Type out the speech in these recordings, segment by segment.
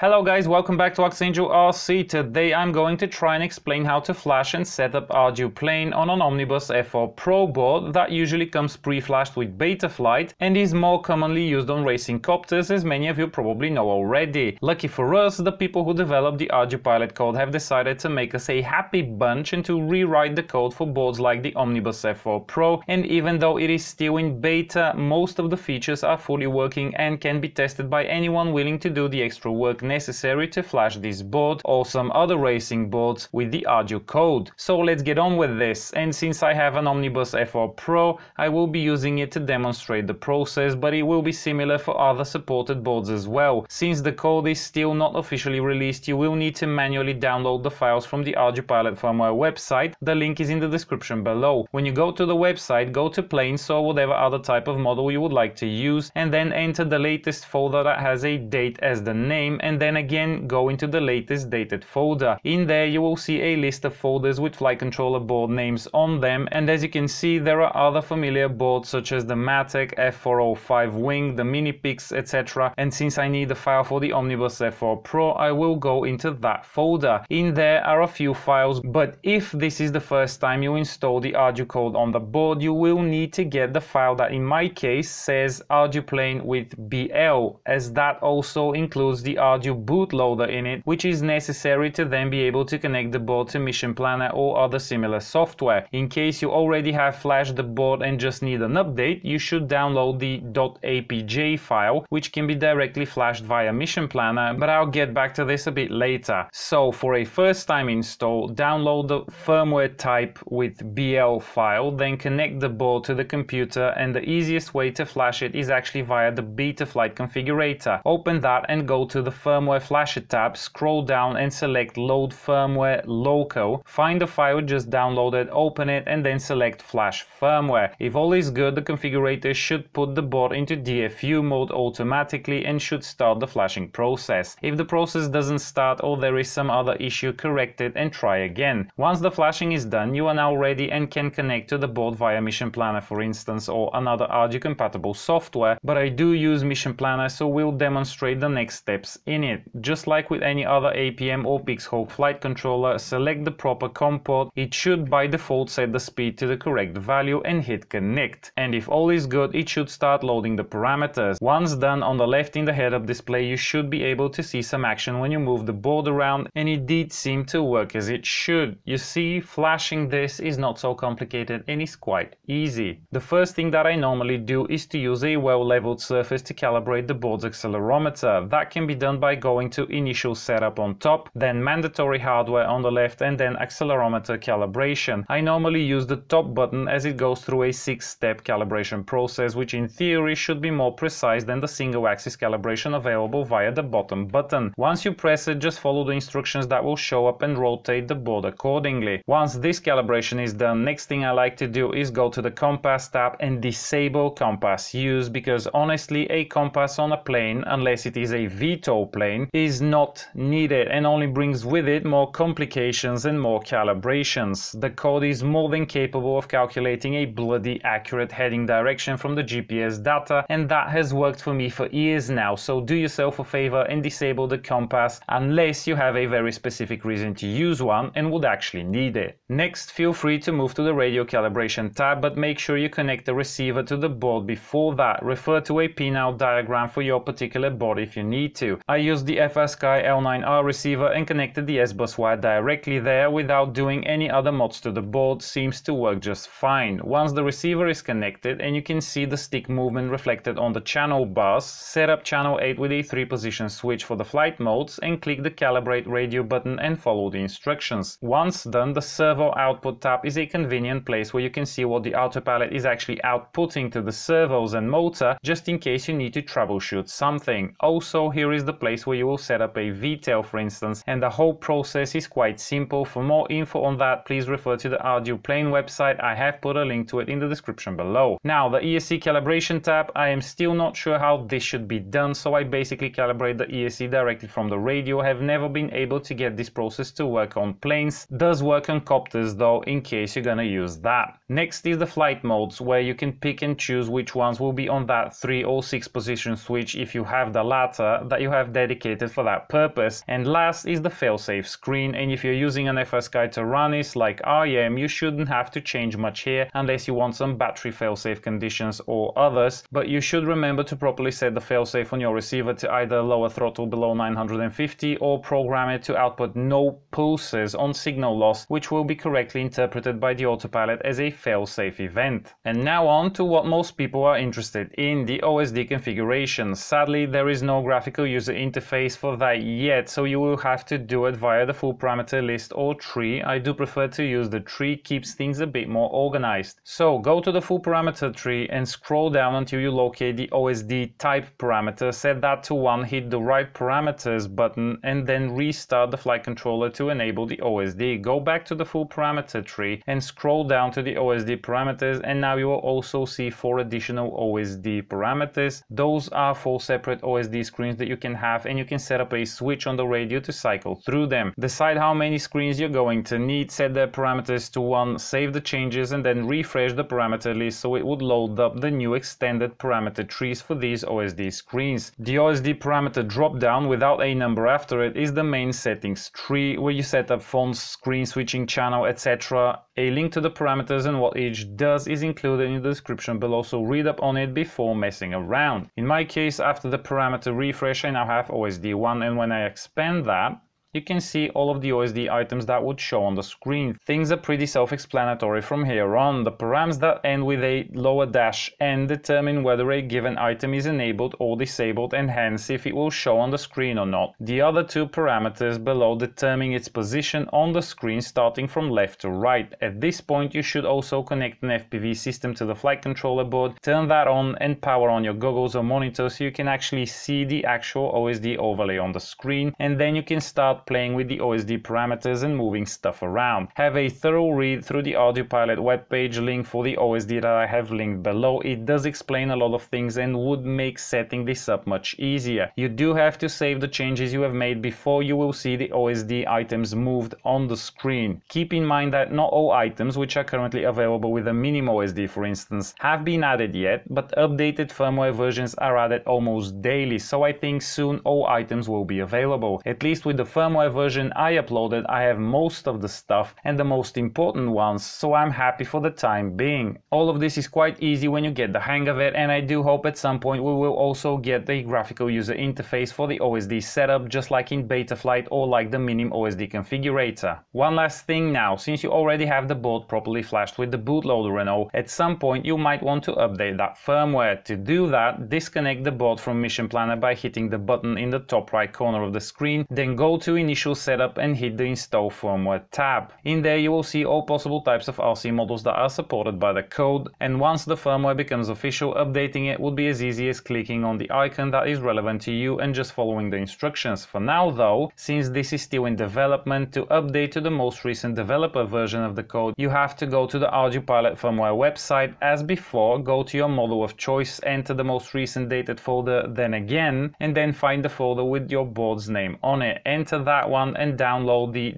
Hello guys, welcome back to Arxangel RC. Today I'm going to try and explain how to flash and set up ArduPlane on an Omnibus F4 Pro board that usually comes pre-flashed with Betaflight and is more commonly used on racing copters as many of you probably know already. Lucky for us, the people who developed the ArduPilot code have decided to make us a happy bunch and to rewrite the code for boards like the Omnibus F4 Pro and even though it is still in beta, most of the features are fully working and can be tested by anyone willing to do the extra work necessary to flash this board or some other racing boards with the Ardu code. So let's get on with this and since I have an Omnibus F4 Pro I will be using it to demonstrate the process but it will be similar for other supported boards as well. Since the code is still not officially released you will need to manually download the files from the ArduPilot firmware website. The link is in the description below. When you go to the website go to planes or whatever other type of model you would like to use and then enter the latest folder that has a date as the name and then again go into the latest dated folder. In there you will see a list of folders with flight controller board names on them and as you can see there are other familiar boards such as the Matek F405 Wing, the Minipix etc and since I need the file for the Omnibus F4 Pro I will go into that folder. In there are a few files but if this is the first time you install the Ardu code on the board you will need to get the file that in my case says ArduPlane with BL as that also includes the Bootloader in it, which is necessary to then be able to connect the board to Mission Planner or other similar software. In case you already have flashed the board and just need an update, you should download the .apj file, which can be directly flashed via Mission Planner, but I'll get back to this a bit later. So for a first time install, download the firmware type with BL file, then connect the board to the computer and the easiest way to flash it is actually via the Betaflight configurator. Open that and go to the firmware flasher tab, scroll down and select load firmware local. Find the file just downloaded, open it and then select flash firmware. If all is good, the configurator should put the board into DFU mode automatically and should start the flashing process. If the process doesn't start or there is some other issue, correct it and try again. Once the flashing is done, you are now ready and can connect to the board via Mission Planner for instance or another Ardu compatible software, but I do use Mission Planner so we'll demonstrate the next steps in it. Just like with any other APM or Pixhawk flight controller, select the proper COM port. It should by default set the speed to the correct value and hit connect. And if all is good, it should start loading the parameters. Once done, on the left in the head-up display, you should be able to see some action when you move the board around and it did seem to work as it should. You see, flashing this is not so complicated and is quite easy. The first thing that I normally do is to use a well-leveled surface to calibrate the board's accelerometer. That can be done by going to initial setup on top, then mandatory hardware on the left and then accelerometer calibration. I normally use the top button as it goes through a six-step calibration process which in theory should be more precise than the single axis calibration available via the bottom button. Once you press it just follow the instructions that will show up and rotate the board accordingly. Once this calibration is done next thing I like to do is go to the compass tab and disable compass use because honestly a compass on a plane unless it is a VTOL is not needed and only brings with it more complications and more calibrations. The code is more than capable of calculating a bloody accurate heading direction from the GPS data and that has worked for me for years now so do yourself a favor and disable the compass unless you have a very specific reason to use one and would actually need it. Next feel free to move to the radio calibration tab but make sure you connect the receiver to the board before that. Refer to a pinout diagram for your particular board if you need to. I use the FrSky L9R receiver and connected the S-Bus wire directly there without doing any other mods to the board seems to work just fine. Once the receiver is connected and you can see the stick movement reflected on the channel bus, set up channel 8 with a 3 position switch for the flight modes and click the calibrate radio button and follow the instructions. Once done, the servo output tab is a convenient place where you can see what the autopilot is actually outputting to the servos and motor just in case you need to troubleshoot something. Also, here is the place where you will set up a V-tail for instance and the whole process is quite simple. For more info on that please refer to the ArduPlane website, I have put a link to it in the description below. Now the ESC calibration tab, I am still not sure how this should be done so I basically calibrate the ESC directly from the radio, have never been able to get this process to work on planes, does work on copters though in case you're gonna use that. Next is the flight modes where you can pick and choose which ones will be on that 3 or 6 position switch if you have the latter that you have dedicated for that purpose. And last is the failsafe screen and if you're using an FrSky Taranis like I am, you shouldn't have to change much here unless you want some battery failsafe conditions or others, but you should remember to properly set the failsafe on your receiver to either lower throttle below 950 or program it to output no pulses on signal loss, which will be correctly interpreted by the autopilot as a failsafe event. And now on to what most people are interested in, the OSD configuration. Sadly, there is no graphical user interface for that yet, so you will have to do it via the full parameter list or tree. I do prefer to use the tree, keeps things a bit more organized. So go to the full parameter tree and scroll down until you locate the OSD type parameter, set that to 1, hit the write parameters button and then restart the flight controller to enable the OSD. Go back to the full parameter tree and scroll down to the OSD parameters and now you will also see four additional OSD parameters. Those are four separate OSD screens that you can have and you can set up a switch on the radio to cycle through them. Decide how many screens you're going to need, set the parameters to 1, save the changes and then refresh the parameter list so it would load up the new extended parameter trees for these OSD screens. The OSD parameter drop down without a number after it is the main settings tree where you set up fonts, screen switching channel, etc. A link to the parameters and what each does is included in the description below so read up on it before messing around. In my case after the parameter refresh I now have OSD1 and when I expand that you can see all of the OSD items that would show on the screen. Things are pretty self-explanatory from here on. The params that end with a lower dash n determine whether a given item is enabled or disabled and hence if it will show on the screen or not. The other two parameters below determine its position on the screen starting from left to right. At this point you should also connect an FPV system to the flight controller board, turn that on and power on your goggles or monitor so you can actually see the actual OSD overlay on the screen and then you can start playing with the OSD parameters and moving stuff around. Have a thorough read through the ArduPilot webpage link for the OSD that I have linked below. It does explain a lot of things and would make setting this up much easier. You do have to save the changes you have made before you will see the OSD items moved on the screen. Keep in mind that not all items which are currently available with a MinimOSD for instance have been added yet, but updated firmware versions are added almost daily, so I think soon all items will be available. At least with the firmware firmware version I uploaded, I have most of the stuff and the most important ones, so I'm happy for the time being. All of this is quite easy when you get the hang of it, and I do hope at some point we will also get the graphical user interface for the OSD setup, just like in Betaflight or like the MinimOSD configurator. One last thing now, since you already have the board properly flashed with the bootloader Renault, at some point you might want to update that firmware. To do that, disconnect the board from Mission Planner by hitting the button in the top right corner of the screen, then go to initial setup and hit the install firmware tab. In there you will see all possible types of RC models that are supported by the code and once the firmware becomes official updating it would be as easy as clicking on the icon that is relevant to you and just following the instructions. For now though, since this is still in development, to update to the most recent developer version of the code you have to go to the ArduPilot firmware website as before, go to your model of choice, enter the most recent dated folder then again and then find the folder with your board's name on it. Enter that one and download the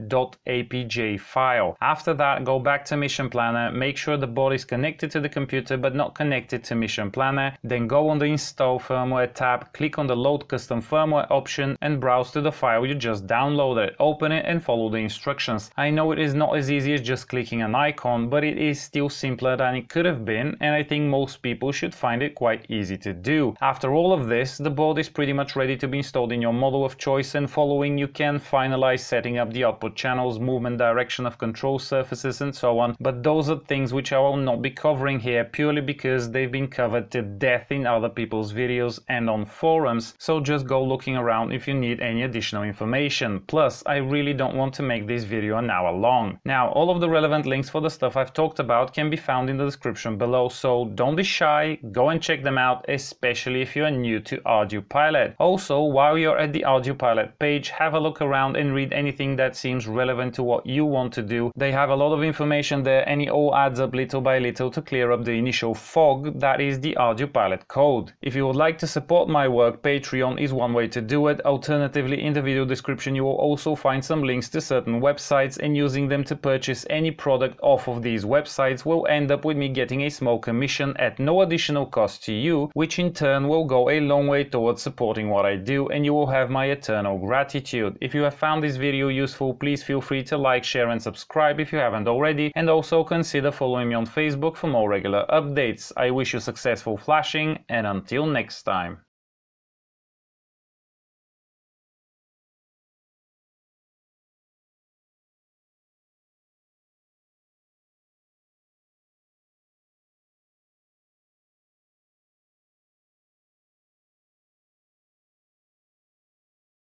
.apj file. After that, go back to Mission Planner, make sure the board is connected to the computer but not connected to Mission Planner, then go on the Install Firmware tab, click on the Load Custom Firmware option and browse to the file you just downloaded. Open it and follow the instructions. I know it is not as easy as just clicking an icon, but it is still simpler than it could have been and I think most people should find it quite easy to do. After all of this, the board is pretty much ready to be installed in your model of choice and following you can finalize setting up the output channels, movement direction of control surfaces and so on, but those are things which I will not be covering here purely because they've been covered to death in other people's videos and on forums, so just go looking around if you need any additional information. Plus, I really don't want to make this video an hour long. Now, all of the relevant links for the stuff I've talked about can be found in the description below, so don't be shy, go and check them out, especially if you are new to ArduPilot. Also, while you're at the ArduPilot page, have a look around around and read anything that seems relevant to what you want to do. They have a lot of information there and it all adds up little by little to clear up the initial fog that is the ArduPilot code. If you would like to support my work, Patreon is one way to do it. Alternatively, in the video description you will also find some links to certain websites and using them to purchase any product off of these websites will end up with me getting a small commission at no additional cost to you, which in turn will go a long way towards supporting what I do and you will have my eternal gratitude. If you have found this video useful, please feel free to like, share and subscribe if you haven't already and also consider following me on Facebook for more regular updates. I wish you successful flashing and until next time.